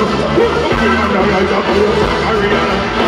i got it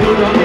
do not